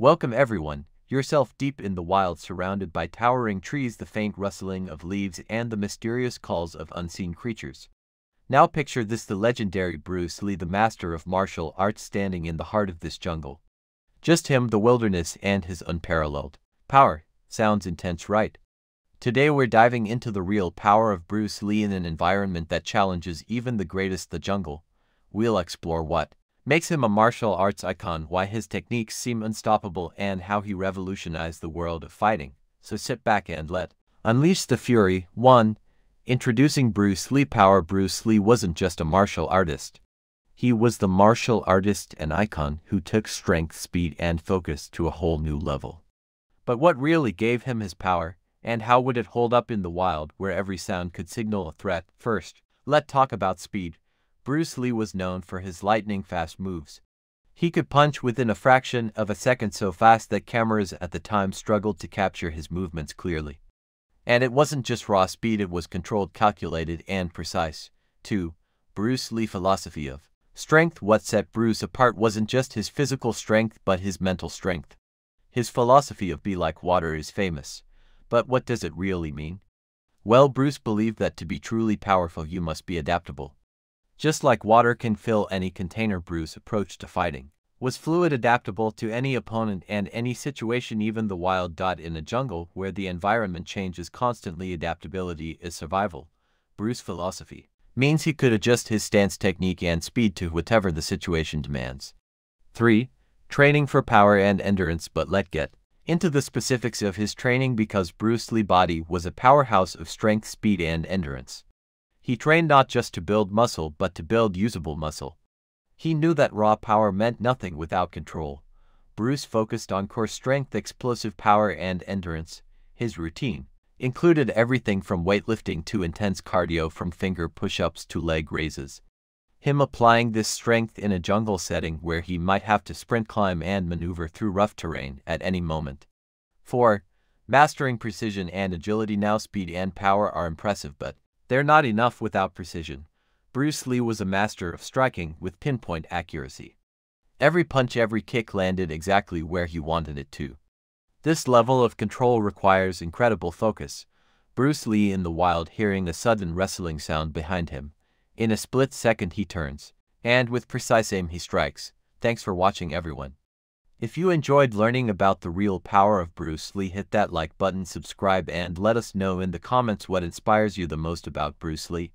Welcome everyone, yourself deep in the wild surrounded by towering trees the faint rustling of leaves and the mysterious calls of unseen creatures. Now picture this the legendary Bruce Lee the master of martial arts standing in the heart of this jungle. Just him, the wilderness, and his unparalleled power. Sounds intense right? Today we're diving into the real power of Bruce Lee in an environment that challenges even the greatest the jungle. We'll explore what makes him a martial arts icon, why his techniques seem unstoppable, and how he revolutionized the world of fighting. So sit back and let unleash the fury. 1. Introducing Bruce Lee Power Bruce Lee wasn't just a martial artist. He was the martial artist and icon who took strength, speed, and focus to a whole new level. But what really gave him his power and how would it hold up in the wild where every sound could signal a threat? First, let's talk about speed. Bruce Lee was known for his lightning-fast moves. He could punch within a fraction of a second so fast that cameras at the time struggled to capture his movements clearly. And it wasn't just raw speed, it was controlled, calculated, and precise. 2. Bruce Lee philosophy of strength. What set Bruce apart wasn't just his physical strength but his mental strength. His philosophy of be like water is famous. But what does it really mean? Well, Bruce believed that to be truly powerful you must be adaptable. Just like water can fill any container, Bruce approach to fighting was fluid adaptable to any opponent and any situation even the wild dot in a jungle where the environment changes constantly adaptability is survival. Bruce philosophy means he could adjust his stance technique and speed to whatever the situation demands. 3. Training for power and endurance but let get into the specifics of his training because Bruce Lee body was a powerhouse of strength, speed, and endurance. He trained not just to build muscle but to build usable muscle. He knew that raw power meant nothing without control. Bruce focused on core strength, explosive power, and endurance. His routine included everything from weightlifting to intense cardio from finger push-ups to leg raises. Him applying this strength in a jungle setting where he might have to sprint, climb, and maneuver through rough terrain at any moment. 4. Mastering precision and agility now speed and power are impressive but they're not enough without precision. Bruce Lee was a master of striking with pinpoint accuracy. Every punch, every kick landed exactly where he wanted it to. This level of control requires incredible focus. Bruce Lee in the wild hearing a sudden wrestling sound behind him in a split second he turns, and with precise aim he strikes. Thanks for watching everyone. If you enjoyed learning about the real power of Bruce Lee hit that like button, subscribe and let us know in the comments what inspires you the most about Bruce Lee.